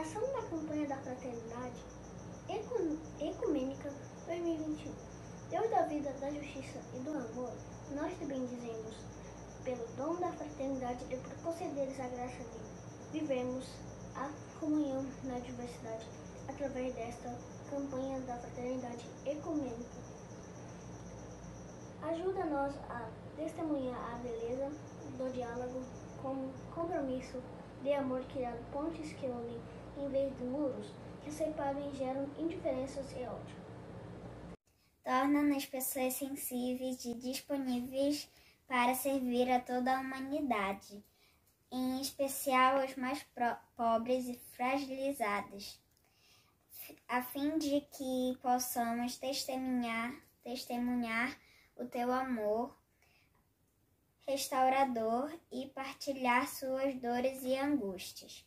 coração da campanha da fraternidade ecumênica 2021. Deus da vida, da justiça e do amor, nós te bendizemos pelo dom da fraternidade e por concederes a graça de vivermos a comunhão na diversidade através desta campanha da fraternidade ecumênica. Ajuda-nos a testemunhar a beleza do diálogo com compromisso de amor criado pontes que unem em vez de muros que separam e geram indiferenças e ódio. Torna-nos pessoas sensíveis e disponíveis para servir a toda a humanidade, em especial aos mais pobres e fragilizados, a fim de que possamos testemunhar, testemunhar o teu amor restaurador e partilhar suas dores e angústias,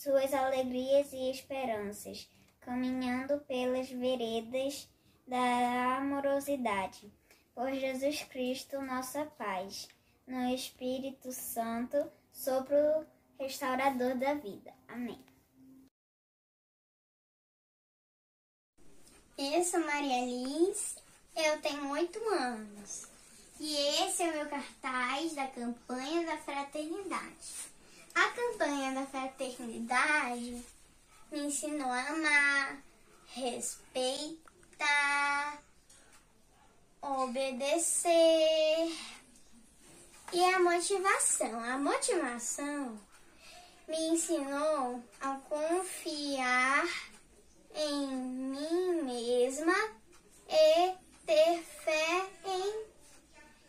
suas alegrias e esperanças, caminhando pelas veredas da amorosidade. Por Jesus Cristo, nossa paz, no Espírito Santo, sopro restaurador da vida. Amém. Eu sou Maria Liz, eu tenho oito anos. E esse é o meu cartaz da campanha da fraternidade. A campanha da fraternidade me ensinou a amar, respeitar, obedecer e a motivação. A motivação me ensinou a confiar em mim mesma e ter fé em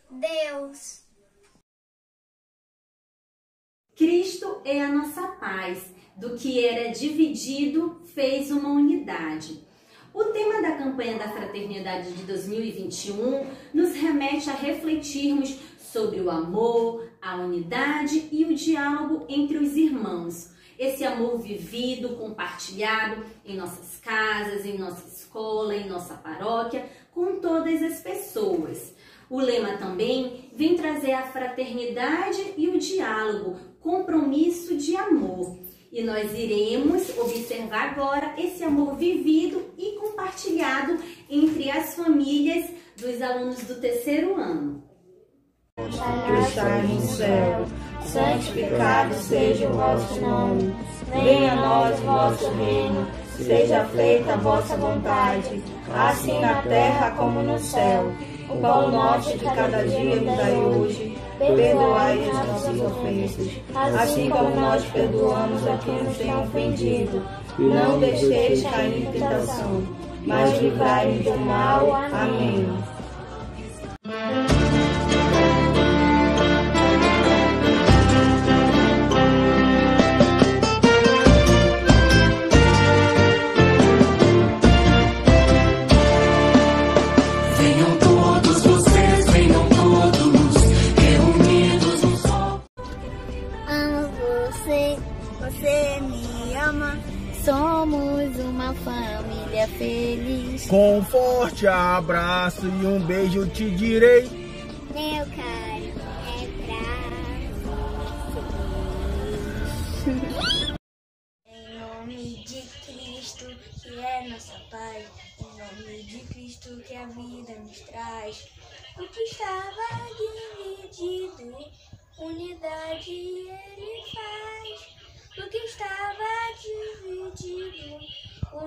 Deus. É a nossa paz. Do que era dividido, fez uma unidade. O tema da campanha da Fraternidade de 2021 nos remete a refletirmos sobre o amor, a unidade e o diálogo entre os irmãos. Esse amor vivido, compartilhado em nossas casas, em nossa escola, em nossa paróquia, com todas as pessoas. O lema também vem trazer a fraternidade e o diálogo, compromisso de amor. E nós iremos observar agora esse amor vivido e compartilhado entre as famílias dos alunos do terceiro ano. Que estais no céu, santificado seja o vosso nome. Venha a nós o vosso reino. Seja feita a vossa vontade, assim na terra como no céu. O pão nosso de cada dia nos dai hoje. Perdoai as nossas ofensas, assim como nós perdoamos a quem nos tem ofendido. Não deixeis cair em tentação, mas livrai-nos do mal. Amém. Com um forte abraço e um beijo te direi. Meu caro, é pra você. em nome de Cristo, que é nossa paz. Em nome de Cristo, que a vida nos traz. O que estava dividido, unidade ele faz. O que estava dividido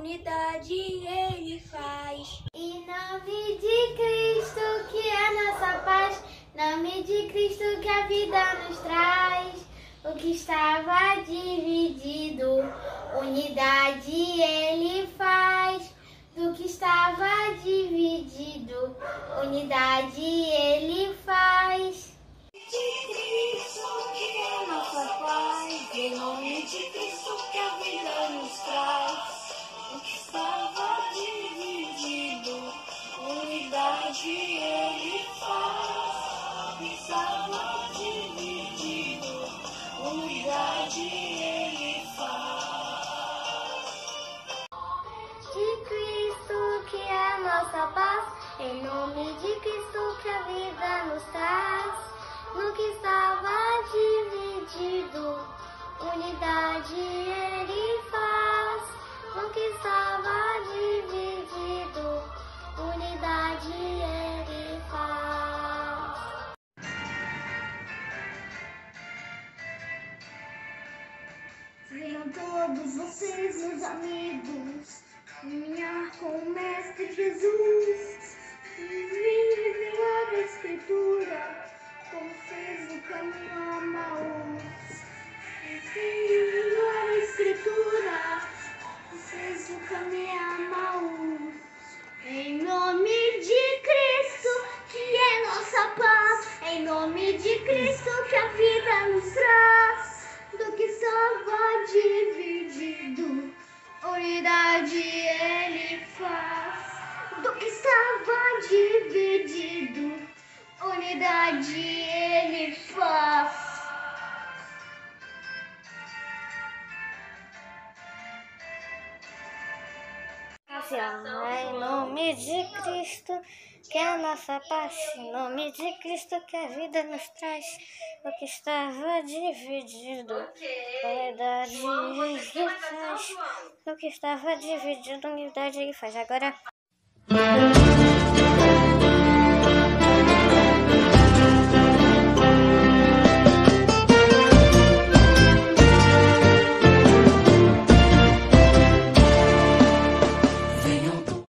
unidade ele faz. Em nome de Cristo, que é nossa paz, nome de Cristo que a vida nos traz. O que estava dividido, unidade ele faz. Do que estava dividido, unidade ele faz. Traz. No que estava dividido, unidade ele faz. no que estava dividido, unidade ele faz. Venham todos vocês, meus amigos, caminhar com o Mestre Jesus. Escritura, como fez o caminho Em nome de Cristo, que é a nossa paz. Em nome de Cristo, que a vida nos traz. O que estava dividido, unidade ele faz. O que estava dividido, unidade ele faz. Agora.